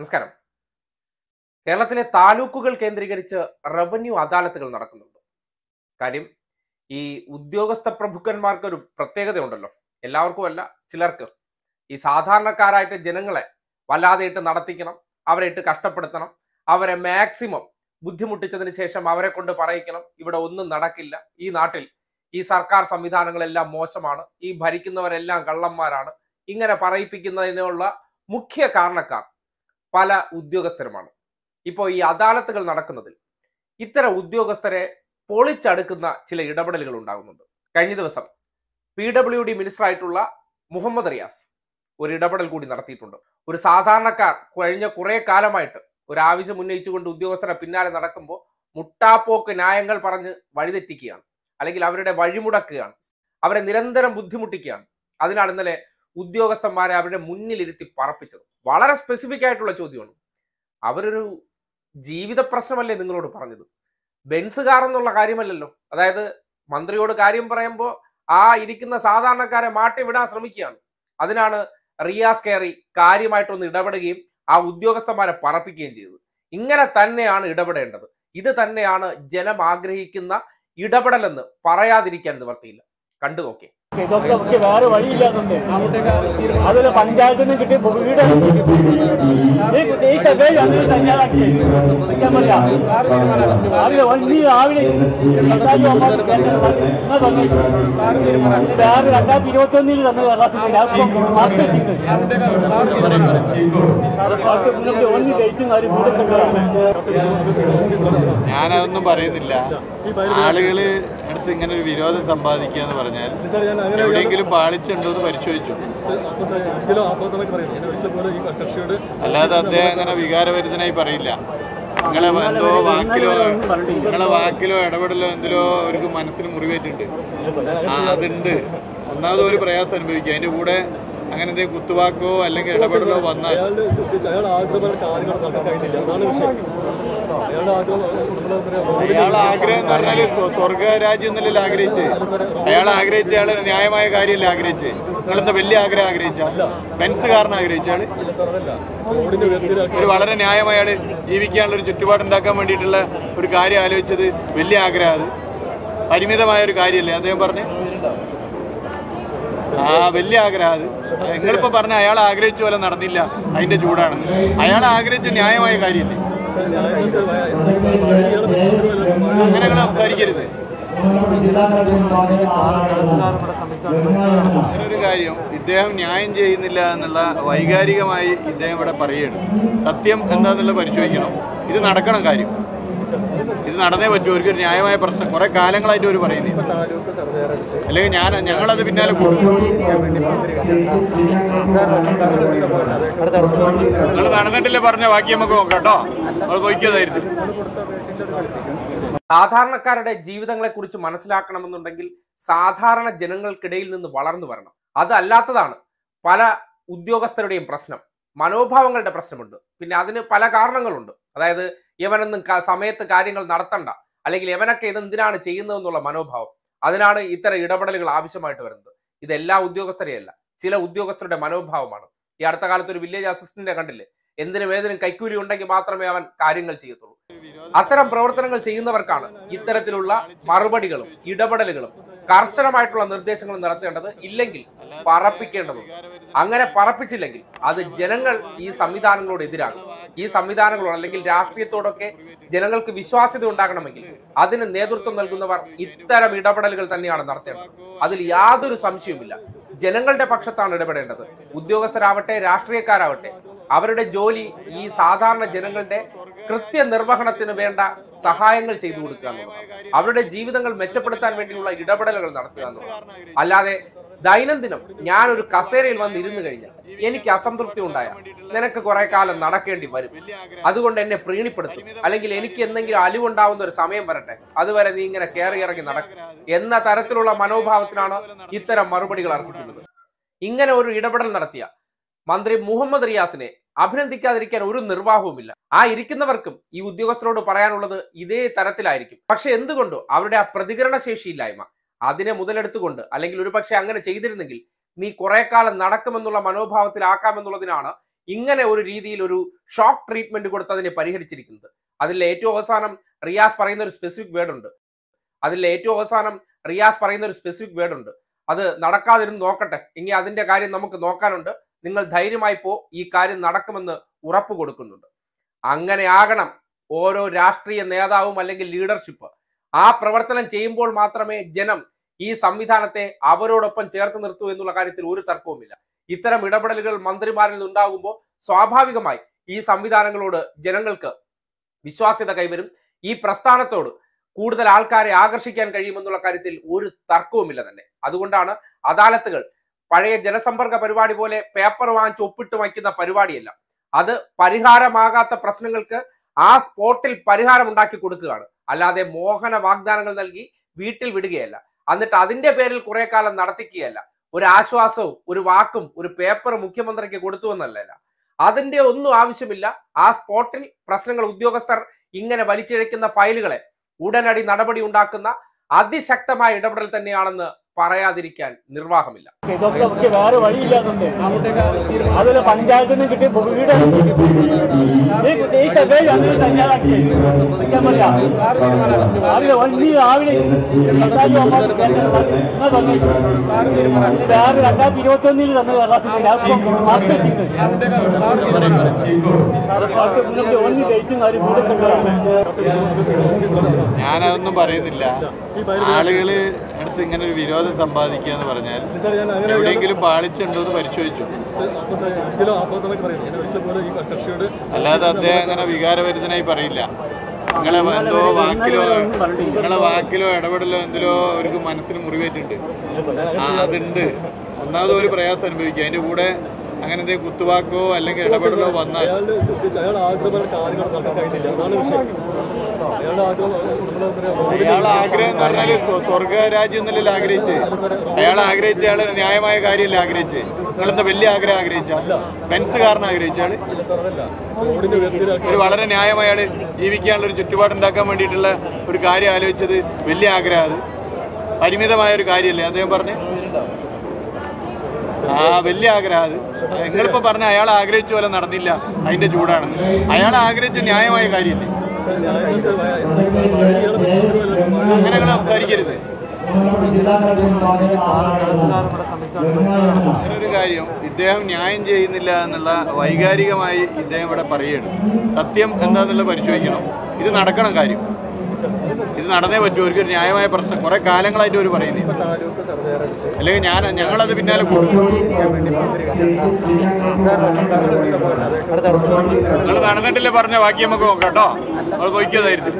നമസ്കാരം. കേരളത്തിലെ താലൂക്കുകൾ കേന്ദ്രീകരിച്ച് റവന്യൂ അദാലത്തുകൾ നടക്കുന്നുണ്ട്. കാര്യം ഈ ഉദ്യോഗസ്ഥ പ്രഭുക്കന്മാർക്ക് ഒരു പ്രത്യേകതയുണ്ടല്ലോ. എല്ലാവർക്കും അല്ല ചിലർക്ക്. ഈ സാധാരണക്കാരായിട്ട് ജനങ്ങളെ വല്ലാതെ ഇട്ട് നടത്തിക്കണം അവരെ ഇട്ട് കഷ്ടപ്പെടുത്തണം അവരെ മാക്സിമം ബുദ്ധിമുട്ടിച്ചതിന് ശേഷം അവരെ കൊണ്ട് പറയിക്കണം ഇവിടെ ഒന്നും നടക്കില്ല. ഈ നാട്ടിൽ ഈ സർക്കാർ സംവിധാനങ്ങളെല്ലാം മോശമാണ് ഈ ഭരിക്കുന്നവരെല്ലാം കള്ളന്മാരാണ്. ഇങ്ങനെ പറയിപ്പിക്കുന്നതിനുള്ള മുഖ്യ കാരണക്കാർ പല ഉദ്യോഗസ്ഥരുമാണ്. ഇപ്പോൾ ഈ അദാലത്തുകൾ നടക്കുന്നതിൽ ഇത്തരം ഉദ്യോഗസ്ഥരെ പൊളിച്ചടുക്കുന്ന ചില ഇടപെടലുകൾ ഉണ്ടാകുന്നുണ്ട്. കഴിഞ്ഞ ദിവസം പി ഡബ്ല്യു ഡി മിനിസ്റ്റർ ആയിട്ടുള്ള മുഹമ്മദ് റിയാസ് ഒരു ഇടപെടൽ കൂടി നടത്തിയിട്ടുണ്ട്. ഒരു സാധാരണക്കാർ കഴിഞ്ഞ കുറെ കാലമായിട്ട് ഒരു ആവശ്യം ഉന്നയിച്ചുകൊണ്ട് ഉദ്യോഗസ്ഥരെ പിന്നാലെ നടക്കുമ്പോൾ മുട്ടാപ്പോക്ക് ന്യായങ്ങൾ പറഞ്ഞ് വഴിതെറ്റിക്കുകയാണ്. അല്ലെങ്കിൽ അവരുടെ വഴിമുടക്കുകയാണ്. അവരെ നിരന്തരം ബുദ്ധിമുട്ടിക്കുകയാണ്. അതിനാണ് ഇന്നലെ ഉദ്യോഗസ്ഥന്മാരെ അവരുടെ മുന്നിലിരുത്തി പറപ്പിച്ചത്. വളരെ സ്പെസിഫിക് ആയിട്ടുള്ള ചോദ്യമാണ്. അവരൊരു ജീവിത പ്രശ്നമല്ലേ നിങ്ങളോട് പറഞ്ഞത്? ബെൻസ് കാർ എന്നുള്ള കാര്യമല്ലല്ലോ. അതായത് മന്ത്രിയോട് കാര്യം പറയുമ്പോൾ ആ ഇരിക്കുന്ന സാധാരണക്കാരെ മാറ്റി വിടാൻ ശ്രമിക്കുകയാണ്. അതിനാണ് റിയാസ് കയറി കാര്യമായിട്ടൊന്ന് ഇടപെടുകയും ആ ഉദ്യോഗസ്ഥന്മാരെ പറപ്പിക്കുകയും ചെയ്തത്. ഇങ്ങനെ തന്നെയാണ് ഇടപെടേണ്ടത്. ഇത് തന്നെയാണ് ജനം ആഗ്രഹിക്കുന്ന ഇടപെടലെന്ന് പറയാതിരിക്കാൻ നിവർത്തിയില്ല കണ്ടു നോക്കേ ഇതൊക്കെ നമുക്ക് വേറെ അതുപോലെ പഞ്ചായത്തിൽ നിന്ന് കിട്ടിയ വീട് ഈ സഭയിൽ അങ്ങനെ തയ്യാറാക്കി രാവിലെ വണ്ടി രാവിലെ രണ്ടായിരത്തി ഇരുപത്തി ഒന്നിൽ തന്നെ ഒന്ന് ഞാനതൊന്നും പറയുന്നില്ല ആളുകൾ ഇങ്ങനെ ഒരു വിരോധം സമ്പാദിക്കുക എന്ന് പറഞ്ഞാൽ എവിടെയെങ്കിലും പാളിച്ചുണ്ടോ എന്ന് പരിശോധിച്ചു. അല്ലാതെ അദ്ദേഹം അങ്ങനെ വികാരഭരിതനായി പറയില്ല. നിങ്ങളെ എന്തോ വാക്കിലോ നിങ്ങളെ വാക്കിലോ ഇടപെടലോ എന്തിലോ അവർക്ക് മനസ്സിന് മുറിവേറ്റിട്ടുണ്ട്. ആ അതുണ്ട്. ഒന്നാമത് ഒരു പ്രയാസം അനുഭവിക്കുക. അതിന്റെ കൂടെ അങ്ങനെ എന്തെങ്കിലും കുത്തുവാക്കോ അല്ലെങ്കിൽ ഇടപെടലോ വന്നാൽ അയാൾ ആഗ്രഹം എന്ന് പറഞ്ഞാൽ സ്വ- സ്വർഗരാജ്യം എന്നല്ല ആഗ്രഹിച്ച്? അയാൾ ആഗ്രഹിച്ച അയാൾ ന്യായമായ കാര്യമല്ല ആഗ്രഹിച്ച്? നിങ്ങളെന്താ വലിയ ആഗ്രഹം ആഗ്രഹിച്ച? ബെൻസ് കാരണം ആഗ്രഹിച്ച ആൾ. ഒരു വളരെ ന്യായമായ ആൾ ജീവിക്കാനുള്ള ഒരു ചുറ്റുപാടുണ്ടാക്കാൻ വേണ്ടിയിട്ടുള്ള ഒരു കാര്യം ആലോചിച്ചത് വലിയ ആഗ്രഹം അത്. പരിമിതമായ ഒരു കാര്യമല്ലേ അദ്ദേഹം പറഞ്ഞു? ആ വലിയ ആഗ്രഹം അത്. നിങ്ങളിപ്പോ പറഞ്ഞ അയാൾ ആഗ്രഹിച്ച പോലെ നടന്നില്ല. അതിന്റെ ചൂടാണ് അയാൾ ആഗ്രഹിച്ച ന്യായമായ കാര്യമില്ലേ? അങ്ങനെ നിങ്ങൾ സംസാരിക്കരുത്. ഒരു കാര്യം ഇദ്ദേഹം ന്യായം ചെയ്യുന്നില്ല എന്നുള്ള വൈകാരികമായി ഇദ്ദേഹം ഇവിടെ പറയുകയാണ്. സത്യം എന്താന്നുള്ളത് പരിശോധിക്കണം. ഇത് നടക്കണം കാര്യം. ഇത് നടന്നേ പറ്റൂ. ഒരു ന്യായമായ പ്രശ്നം. കുറെ കാലങ്ങളായിട്ട് അവർ പറയുന്നത് അല്ലെങ്കിൽ ഞാൻ ഞങ്ങളത് പിന്നാലെ കൂടും. നിങ്ങൾ നടന്നിട്ടില്ലേ പറഞ്ഞ ബാക്കി നമുക്ക് നോക്കാം കേട്ടോ. നമ്മൾ പോയിക്കതായിരുന്നു സാധാരണക്കാരുടെ ജീവിതങ്ങളെ കുറിച്ച് മനസ്സിലാക്കണമെന്നുണ്ടെങ്കിൽ സാധാരണ ജനങ്ങൾക്കിടയിൽ നിന്ന് വളർന്നു വരണം. അതല്ലാത്തതാണ് പല ഉദ്യോഗസ്ഥരുടെയും പ്രശ്നം. മനോഭാവങ്ങളുടെ പ്രശ്നമുണ്ട്. പിന്നെ അതിന് പല കാരണങ്ങളുണ്ട്. അതായത് യവനൊന്നും സമയത്ത് കാര്യങ്ങൾ നടത്തണ്ട. അല്ലെങ്കിൽ യവനൊക്കെ ഇതെന്തിനാണ് ചെയ്യുന്നതെന്നുള്ള മനോഭാവം. അതിനാണ് ഇത്തരം ഇടപെടലുകൾ ആവശ്യമായിട്ട് വരുന്നത്. ഇത് എല്ലാ ഉദ്യോഗസ്ഥരെയല്ല ചില ഉദ്യോഗസ്ഥരുടെ മനോഭാവമാണ്. ഈ അടുത്ത കാലത്ത് ഒരു വില്ലേജ് അസിസ്റ്റന്റിനെ കണ്ടില്ലേ? എന്തിനും ഏതിനും കൈക്കൂലി ഉണ്ടെങ്കിൽ മാത്രമേ അവൻ കാര്യങ്ങൾ ചെയ്യത്തുള്ളൂ. അത്തരം പ്രവർത്തനങ്ങൾ ചെയ്യുന്നവർക്കാണ് ഇത്തരത്തിലുള്ള മറുപടികളും ഇടപെടലുകളും കർശനമായിട്ടുള്ള നിർദ്ദേശങ്ങൾ നടത്തേണ്ടത് ഇല്ലെങ്കിൽ പറപ്പിക്കേണ്ടത് അങ്ങനെ പറപ്പിച്ചില്ലെങ്കിൽ അത് ജനങ്ങൾ ഈ സംവിധാനങ്ങളോട് എതിരാണ്. ഈ സംവിധാനങ്ങളോട് അല്ലെങ്കിൽ രാഷ്ട്രീയത്തോടൊക്കെ ജനങ്ങൾക്ക് വിശ്വാസ്യത ഉണ്ടാകണമെങ്കിൽ അതിന് നേതൃത്വം നൽകുന്നവർ ഇത്തരം ഇടപെടലുകൾ തന്നെയാണ് നടത്തേണ്ടത്. അതിൽ യാതൊരു സംശയവുമില്ല. ജനങ്ങളുടെ പക്ഷത്താണ് ഇടപെടേണ്ടത്. ഉദ്യോഗസ്ഥരാവട്ടെ രാഷ്ട്രീയക്കാരാവട്ടെ അവരുടെ ജോലി ഈ സാധാരണ ജനങ്ങളുടെ കൃത്യനിർവഹണത്തിന് വേണ്ട സഹായങ്ങൾ ചെയ്തു കൊടുക്കുക എന്നുള്ളതാണ്. അവരുടെ ജീവിതങ്ങൾ മെച്ചപ്പെടുത്താൻ വേണ്ടിയുള്ള ഇടപെടലുകൾ നടത്തുക എന്നുള്ളതാണ്. അല്ലാതെ ദൈനംദിനം ഞാൻ ഒരു കസേരയിൽ വന്നിരുന്നു കഴിഞ്ഞാൽ എനിക്ക് അസംതൃപ്തി ഉണ്ടായ നിനക്ക് കുറെ കാലം നടക്കേണ്ടി വരും. അതുകൊണ്ട് എന്നെ പ്രീണിപ്പെടുത്തും. അല്ലെങ്കിൽ എനിക്ക് എന്തെങ്കിലും അലിവുണ്ടാവുന്ന ഒരു സമയം വരട്ടെ. അതുവരെ നീ ഇങ്ങനെ കയറി ഇറങ്ങി നടക്കും. എന്ന തരത്തിലുള്ള മനോഭാവത്തിനാണ് ഇത്തരം മറുപടികൾ അർപ്പിക്കുന്നത് ഇങ്ങനെ ഒരു ഇടപെടൽ നടത്തിയ മന്ത്രി മുഹമ്മദ് റിയാസിനെ അഭിനന്ദിക്കാതിരിക്കാൻ ഒരു നിർവാഹവുമില്ല. ആ ഇരിക്കുന്നവർക്കും ഈ ഉദ്യോഗസ്ഥരോട് പറയാനുള്ളത് ഇതേ തരത്തിലായിരിക്കും. പക്ഷെ എന്തുകൊണ്ടോ അവരുടെ ആ പ്രതികരണ ശേഷിയില്ലായ്മ അതിനെ മുതലെടുത്തുകൊണ്ട് അല്ലെങ്കിൽ ഒരുപക്ഷെ അങ്ങനെ ചെയ്തിരുന്നെങ്കിൽ നീ കുറെ കാലം നടക്കുമെന്നുള്ള മനോഭാവത്തിലാക്കാമെന്നുള്ളതിനാണ് ഇങ്ങനെ ഒരു രീതിയിൽ ഒരു ഷോക്ക് ട്രീറ്റ്മെന്റ് കൊടുത്ത് അതിനെ പരിഹരിച്ചിരിക്കുന്നത്. അതിൽ ഏറ്റവും അവസാനം റിയാസ് പറയുന്ന ഒരു സ്പെസിഫിക് വേർഡ് ഉണ്ട്. അതിൽ ഏറ്റവും അവസാനം റിയാസ് പറയുന്ന ഒരു സ്പെസിഫിക് വേർഡ് ഉണ്ട്. അത് നടക്കാതിരുന്ന് നോക്കട്ടെ. ഇനി അതിന്റെ കാര്യം നമുക്ക് നോക്കാനുണ്ട്. നിങ്ങൾ ധൈര്യമായി പോ ഈ കാര്യം നടക്കുമെന്ന് ഉറപ്പ് കൊടുക്കുന്നുണ്ട്. അങ്ങനെ ആകണം ഓരോ രാഷ്ട്രീയ നേതാവും അല്ലെങ്കിൽ ലീഡർഷിപ്പ് ആ പ്രവർത്തനം ചെയ്യുമ്പോൾ മാത്രമേ ജനം ഈ സംവിധാനത്തെ അവരോടൊപ്പം ചേർത്ത് നിർത്തൂ എന്നുള്ള കാര്യത്തിൽ ഒരു തർക്കവുമില്ല. ഇത്തരം ഇടപെടലുകൾ മന്ത്രിമാരിൽ നിന്നുണ്ടാകുമ്പോൾ സ്വാഭാവികമായി ഈ സംവിധാനങ്ങളോട് ജനങ്ങൾക്ക് വിശ്വാസ്യത കൈവരും. ഈ പ്രസ്ഥാനത്തോട് കൂടുതൽ ആൾക്കാരെ ആകർഷിക്കാൻ കഴിയുമെന്നുള്ള കാര്യത്തിൽ ഒരു തർക്കവുമില്ല തന്നെ. അതുകൊണ്ടാണ് അദാലത്തുകൾ പഴയ ജനസമ്പർക്ക പരിപാടി പോലെ പേപ്പർ വാങ്ങിച്ച് ഒപ്പിട്ട് വയ്ക്കുന്ന പരിപാടിയല്ല. അത് പരിഹാരമാകാത്ത പ്രശ്നങ്ങൾക്ക് ആ സ്പോട്ടിൽ പരിഹാരം ഉണ്ടാക്കി കൊടുക്കുകയാണ്. അല്ലാതെ മോഹന വാഗ്ദാനങ്ങൾ നൽകി വീട്ടിൽ വിടുകയല്ല. എന്നിട്ട് അതിന്റെ പേരിൽ കുറെ കാലം നടത്തിക്കുകയല്ല. ഒരു ആശ്വാസവും ഒരു വാക്കും ഒരു പേപ്പർ മുഖ്യമന്ത്രിക്ക് കൊടുത്തു എന്നല്ല അതിന്റെ ഒന്നും ആവശ്യമില്ല. ആ സ്പോട്ടിൽ പ്രശ്നങ്ങൾ ഉദ്യോഗസ്ഥർ ഇങ്ങനെ വലിച്ചിഴയ്ക്കുന്ന ഫയലുകളെ ഉടനടി നടപടി ഉണ്ടാക്കുന്ന അതിശക്തമായ ഇടപെടൽ തന്നെയാണെന്ന് പറയാതിരിക്കാൻ നിർവാഹമില്ല. വേറെ പഞ്ചായത്തിൽ നിന്ന് കിട്ടിയ വീട് ഈ സഭയിൽ അങ്ങനെ രാവിലെ രണ്ടായിരത്തി തന്നെ ഇരുപത്തി ഒന്നിൽ ഞാനതൊന്നും പറയുന്നില്ല. ആളുകൾ അടുത്ത് ഇങ്ങനെ ഒരു വിരോധം സമ്പാദിക്കുക എന്ന് പറഞ്ഞാൽ എവിടെയെങ്കിലും പാളിച്ചുണ്ടോ എന്ന് പരിശോധിച്ചു. അല്ലാതെ അദ്ദേഹം അങ്ങനെ വികാരപരിതനായി പറയില്ല. നിങ്ങളെ എന്തോ വാക്കിലോ നിങ്ങളെ വാക്കിലോ ഇടപെടലോ എന്തിലോ അവർക്ക് മനസ്സിന് മുറിവേറ്റുണ്ട് ആ അതുണ്ട്. ഒന്നാമത് ഒരു പ്രയാസം അനുഭവിക്കുക. അതിന്റെ കൂടെ അങ്ങനെ എന്തെങ്കിലും കുത്തുവാക്കോ അല്ലെങ്കിൽ ഇടപെടലോ വന്നാൽ അയാൾ ആഗ്രഹം എന്ന് പറഞ്ഞാൽ സ്വ- സ്വർഗരാജ്യം എന്നല്ലല്ലോ ആഗ്രഹിച്ച്? അയാൾ ആഗ്രഹിച്ച അയാൾ ന്യായമായ കാര്യമല്ല ആഗ്രഹിച്ച്? നിങ്ങളെന്താ വലിയ ആഗ്രഹം ആഗ്രഹിച്ച? ബെൻസ് കാരണം ആഗ്രഹിച്ച ആൾ? ഒരു വളരെ ന്യായമായ ആൾ ജീവിക്കാനുള്ള ഒരു ചുറ്റുപാടുണ്ടാക്കാൻ വേണ്ടിയിട്ടുള്ള ഒരു കാര്യം ആലോചിച്ചത് വലിയ ആഗ്രഹം അത്. പരിമിതമായ ഒരു കാര്യമല്ലേ അദ്ദേഹം പറഞ്ഞു? ആ വലിയ ആഗ്രഹം അത്. നിങ്ങളിപ്പോ പറഞ്ഞ അയാൾ ആഗ്രഹിച്ച പോലെ നടന്നില്ല. അതിന്റെ ചൂടാണെന്ന് അയാൾ ആഗ്രഹിച്ച ന്യായമായ കാര്യമില്ലേ? അങ്ങനെ നിങ്ങൾ സംസാരിക്കരുത്. ഒരു കാര്യം ഇദ്ദേഹം ന്യായം ചെയ്യുന്നില്ല എന്നുള്ള വൈകാരികമായി ഇദ്ദേഹം ഇവിടെ പറയുകയാണ്. സത്യം എന്താന്നുള്ള പരിശോധിക്കണം. ഇത് നടക്കണം കാര്യം. ഇത് നടന്നേ പറ്റൂ. ഒരു ന്യായമായ പ്രശ്നം. കുറെ കാലങ്ങളായിട്ട് അവർ പറയുന്നത് അല്ലെങ്കിൽ ഞാൻ ഞങ്ങളത് പിന്നാലെ കൂടും. നിങ്ങൾ നടന്നിട്ടില്ല പറഞ്ഞ ബാക്കി നമുക്ക് നോക്കാം കേട്ടോ. പോയിക്കോ ധൈര്യത്തിൽ